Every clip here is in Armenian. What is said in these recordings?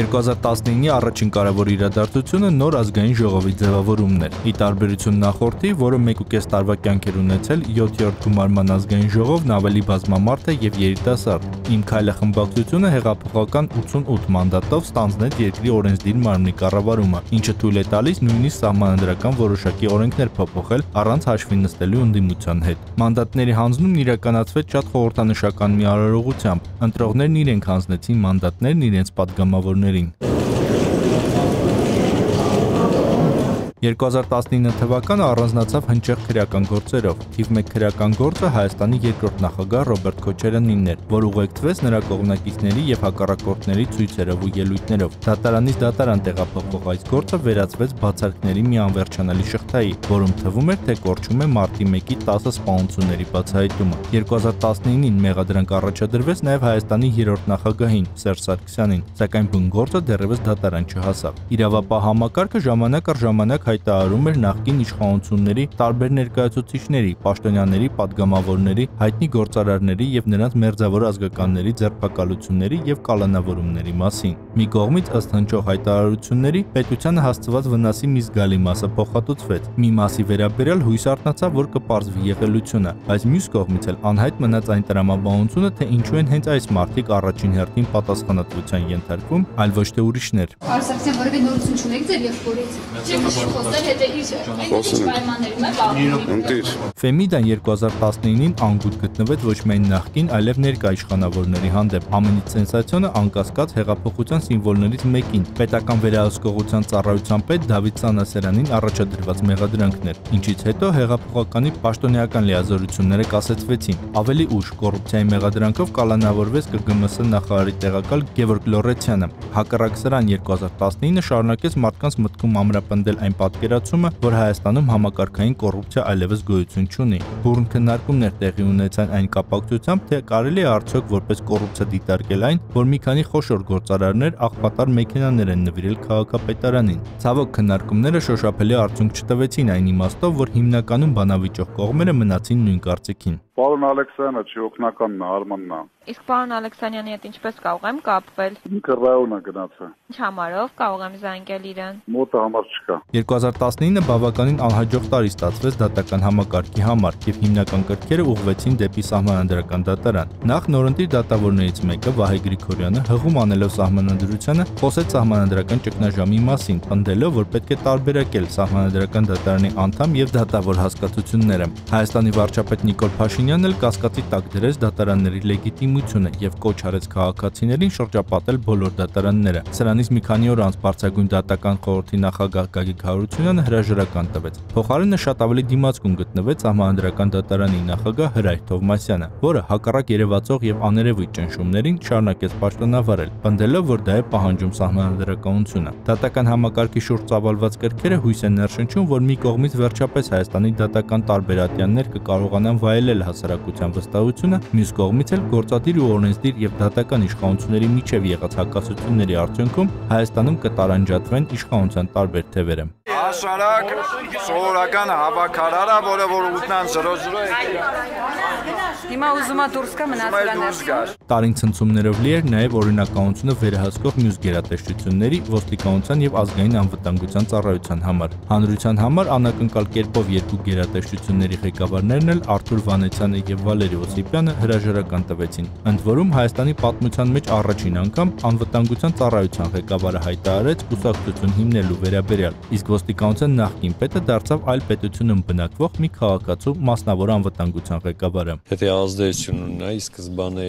2019-ի առաջին կարևոր իրադարձությունը նոր ազգային ժողովի ձևավորումն էր։ Ի տարբերություն նախորդի, որը 1.5 տարվա կյանք էր ունեցել 7-րդ գումարման ազգային ժողովն ավելի բազմամարդ է եւ երիտասարդ։ Իմ քայլը խմբակցությունը հեղափոխական 88 մանդատով ստանձնել երկրի օրենսդիր մարմնի կառավարումը, ինչը թույլ է տալիս նույնիսկ սահմանադրական որոշակի օրենքներ փոփոխել առանց հաշվի նստելու ընդդիմության հետ։ Մանդատների հանձնումն իրականացվեց շատ խորհրդանշական մի արարողությամբ։ Ընտրողներն իրենք հանձնեցին մանդատներն իրենց падգամավորների engineering. 2019 թվականը առանձնացավ հնչեղ քրեական գործերով։ Թիվ 1 քրեական գործը Հայաստանի երկրորդ նախագահ Ռոբերտ Քոչարյանինն էր, որ ուղեկցվեց նրա կողմնակիցների եւ հակառակորդների ցույցերով ու ելույթներով։ Դատարանից դատարան տեղափոխվող այս գործը վերածվեց բացարկների մի անվերջանալի շղթայի, որում թվում էր, թե կորչում է մարտի 1-ի 10 սպանությունների բացահայտումը։ 2019-ին մեղադրանք առաջադրվեց նաեւ Հայաստանի երրորդ նախագահին Սերժ Սարգսյանին, սակայն բուն գործը դեռևս դատարան չհասավ։ Իրավապահ համակարգը ժամանակ առ ժամանակ հայտարարում էր նախկին իշխանությունների տարբեր ներկայացուցիչների, պաշտոնյաների, падգամավորների, հայտնի գործարարների եւ նրանց մերձավոր ազգականների ձերբակալությունների եւ կալանավորումների մասին։ Մի կողմից ըստ հնչող հայտարարությունների պետությանը հասցված վնասի մի զգալի մասը փոխհատուցվեց։ Մի մասի վերաբերյալ հույս արտնացավ, որ կպարզվի եղելությունը, բայց մյուս կողմից էլ անհայտ մնաց այն տրամաբանությունը, թե ինչու են հենց այս մարտիկ առաջին հերթին պատասխանատվության ենթարկվում, այլ ոչ թե ուրիշներ։ Արսակցիան որևէ նորություն չունեք ձեր եղբորից։ Չեք խոսել հետո իր Խոսում եմ։ պայմաններում է պահպանում։ Ընտիր, Ֆեմիդան 2019-ին անգութ գտնվեց ոչ միայն նախկին, այլև ներկա իշխանավորների հանդեպ։ Ամենից սենսացիոնը անկասկած հեղափոխության սիմվոլներից մեկին՝ պետական վերահսկողության ծառայության պետ Դավիթ Սանասերանին առաջադրված մեղադրանքն էր, ինչից հետո հեղափոխականի պաշտոնեական լիազորությունները կասեցվեցին։ Ավելի ուշ կոռուպցիայի մեղադրանքով կալանավորվեց ԿԳՄՍ նախարարի տեղակալ Գևորգ Լոռեցյանը։ Հակառակ սրան 2019-ը շարունակեց մարդկանց մտքում ամրապնդել այն պատկերացումը, որ Հայաստանում համակարգային կոռուպցիա այլևս գոյություն չունի։ Բուրն քննարկումներ տեղի ունեցան այն կապակցությամբ, թե կարելի է արդյոք որպես կոռուպցիա դիտարկել այն, որ մի քանի խոշոր գործարարներ աղբատար մեքենաներ են նվիրել քաղաքապետարանին։ Ցավոք քննարկումները շոշափելի արդյունք չտվեցին այն իմաստով, որ հիմնականում բանավիճող կողմերը մնացին նույն կարծիքին։ Պարոն Ալեքսյանը չի օգնականն է, Արմանն է։ Իսկ պարոն Ալեքսանյանի հետ ինչպես կարող եմ կապվել։ Ինքը ռայոն է գնացել։ Ինչ համարով կարող եմ զանգել իրեն։ Մոտը համար չկա։ 2019-ը բավականին անհաջող տարի ստացվեց դատական համակարգի համար եւ հիմնական կրքերը ուղղվեցին դեպի սահմանադրական դատարան։ Նախ նորընտիր դատավորներից մեկը Վահե Գրիգորյանը հղում անելով սահմանադրությանը խոսեց սահմանադրական ճգնաժամի մասին, պնդելով, որ պետք է տարբերակել սահմանադրական դատարանի անդամ եւ դատավոր հասկացությունները։ Հայաստանի վարչապետ Նիկոլ Փաշինյանն էլ կասկածի տակ դրեց դատարանների լեգիտիմությունը եւ կոչ արեց քաղաքացիներին շրջապատել բոլոր դատարանները։ Սրանից մի քանի օր անց բարձրագույն դատական խորհրդի նախագահ Գագիկ Հարությունյանը հրաժարական տվեց։ Փոխարենը շատ ավելի դիմացկուն գտնվեց Սահմանադրական դատարանի նախագահ Հրայր Թովմասյանը, որը հակառակ երևացող եւ աներևույթ ճնշումներին շարունակեց պաշտոնավարել, պնդելով, որ դա է պահանջում սահմանադրականությունը։ Դատական համակարգի շուրջ ծավալված կրքերը հույս են ներշնչում, որ մի կողմից վերջապես Հայաստանի դատական տարբերատյաններ կկարողանան վայելել հասարակության վստահությունը, մյուս կողմից էլ գործադիր ու օրենսդիր եւ դատական իշխանությունների միջև եղած հակասությունների արդյունքում Հայաստանում կտարանջատվեն իշխանության տարբեր թևերը։ Աշխարհակ սովորական հավաքարարը, որը որ 8:00 եկել Հիմա ուզում է դուրս գա մնաց վրա գար։ Տարին ցնցումներով լի էր նաև օրինականությունը վերահսկող մյուս գերատեսչությունների ոստիկանության եւ ազգային անվտանգության ծառայության համար։ Հանրության համար անակնկալ կերպով երկու գերատեսչությունների ղեկավարներն էլ Արթուր Վանեցյանը եւ Վալերի Օսիպյանը հրաժարական տվեցին։ Ընդ որում Հայաստանի պատմության մեջ առաջին անգամ անվտանգության ծառայության ղեկավարը հայտարարեց կուսակցություն հիմնելու վերաբերյալ, իսկ ոստիկանության նախկին պետը դարձավ այլ պետությունում բնակվող մի քաղաքացու մասնավոր անվտանգության ղեկավարը։ Եթե ազդեցություն ունենա, ի սկզբանե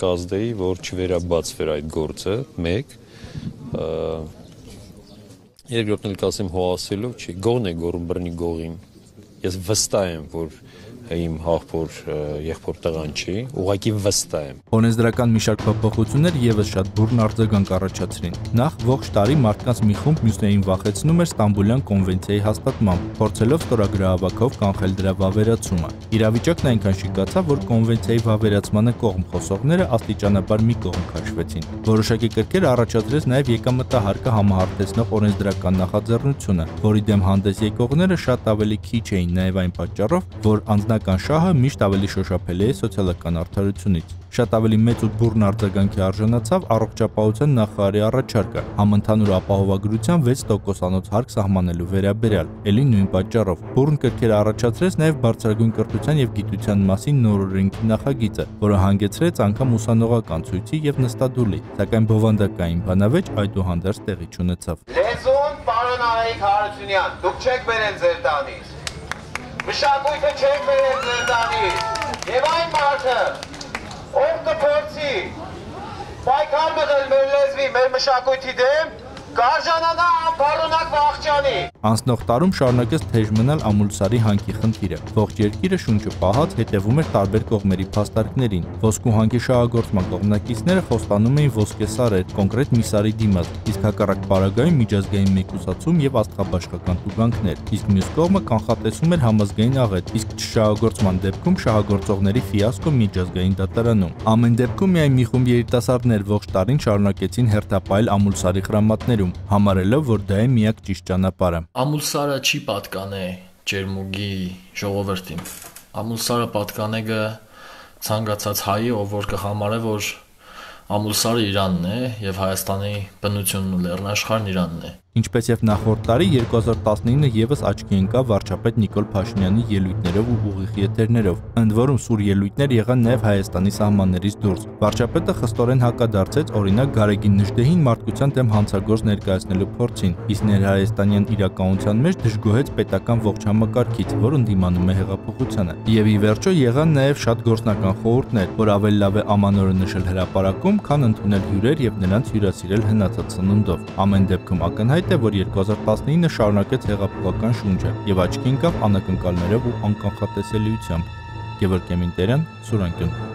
կազդեի, որ չվերաբացվեր այդ գործը, 1 երկրորդն էլ կասեմ հոասելով չի, գողն է գորում բռնի գողին։ Ես վստահ եմ, որ իմ հաղբոր եղբոր տղան չի, ուղղակի վստահ եմ։ Օրենսդրական մի շարք փոփոխություններ եւս շատ բուրն արձագանք առաջացրին։ Նախ ողջ տարի մարդկանց մի խումբ մյուսներին վախեցնում էր Ստամբուլյան կոնվենցիայի հաստատմամբ, փորձելով ստորագրահավաքով կանխել դրա վավերացումը։ Իրավիճակն այնքան շիկացավ, որ կոնվենցիայի վավերացմանը կողմ խոսողները աստիճանաբար մի կողմ քաշվեցին։ Որոշակի կրկեր առաջադրեց նաև եկամտահարկը համահարթեցնող օրենսդրական նախաձեռնությունը, որի դեմ հանդես եկողները շատ ավելի քիչ էին նաև այն պատճառով, որ անձնական շահը միշտ ավելի շոշափելի է սոցիալական արդարությունից։ Շատ ավելի մեծ ու բուրն արձագանքի արժանացավ առողջապահության նախարարի առաջարկը համընդհանուր ապահովագրության 6%-անոց հարկ սահմանելու վերաբերյալ։ Էլի նույն պատճառով բուրն կրքերը առաջացրեց նաև բարձրագույն կրթության եւ գիտության մասին նոր օրենքի նախագիծը, որը հանգեցրեց անգամ ուսանողական ցույցի եւ նստադուլի, սակայն բովանդակային բանավեճ այդուհանդերձ տեղի չունեցավ։ Լեզուն, պարոն Արայիկ Հարությունյան, դուք չեք բերել ձեր տանից։ Մշակույթը չեք բերել ձեր տանից։ Եվ այն մարդը, ով կփորձի պայքար մղել մեր լեզվի, մեր մշակույթի դեմ, կարժանանա անփառունակ վախճանի։ Անցնող տարում շարունակեց թեժ մնալ ամուլսարի հանքի խնդիրը։ Ողջ երկիրը շունչը պահած հետևում էր տարբեր կողմերի փաստարկներին։ Ոսկու հանքի շահագործման կողմնակիցները խոստանում էին ոսկե սարեր, կոնկրետ մի սարի դիմաց, իսկ հակառակ պարագայում միջազգային մեկուսացում եւ աստղաբաշխական տուգանքներ։ Իսկ մյուս կողմը կանխատեսում էր համազգային աղետ, իսկ չշահագործման դեպքում շահագործողների ֆիասկո միջազգային դատարանում։ Ամեն դեպքում միայն մի խումբ երիտասարդներ ողջ տարին շարունակեցին հերթապայել ամուլսարի խրամատներում, համարելով, որ դա է միակ ճիշտ ճանապարհը։ Ամուլսարը չի պատկանե Ջերմուգի ժողովրդին։ Ամուլսարը պատկանե գը ցանկացած հայի, ով որ կհամարե, որ Ամուլսարը Իրանն է եւ Հայաստանի բնությունն ու լեռնաշխարհն Իրանն է։ Ինչպես եւ նախորդ տարի 2019-ը եւս աչքի ընկավ վարչապետ Նիկոլ Փաշինյանի ելույթներով ու ուղիղ եթերներով, ընդ որում սուր ելույթներ եղան նաեւ Հայաստանի սահմաններից դուրս։ Վարչապետը խստորեն հակադարձեց օրինակ Գարեգին Նժդեհին մարդկության դեմ հանցագործ ներկայացնելու փորձին, իսկ ներհայաստանյան իրականության մեջ դժգոհեց պետական ողջ համակարգից, որ ընդդիմանում է հեղափոխությանը։ Եվ ի վերջո եղան նաեւ շատ գործնական խորհուրդներ, որ ավելի լավ է ամանորը նշել հրաապարակում, քան ընդունել հյուրեր եւ նրանց հյուրասիրել հնացած սնունդով։ Ամեն դեպքում ակնհայտ Ակնհայտ է, որ 2019-ը շարունակեց հեղափոխական շունչը եւ աչքի ընկավ անակնկալներով ու անկանխատեսելիությամբ։ Գևորգ Կեմինտերյան, Սուրանկյուն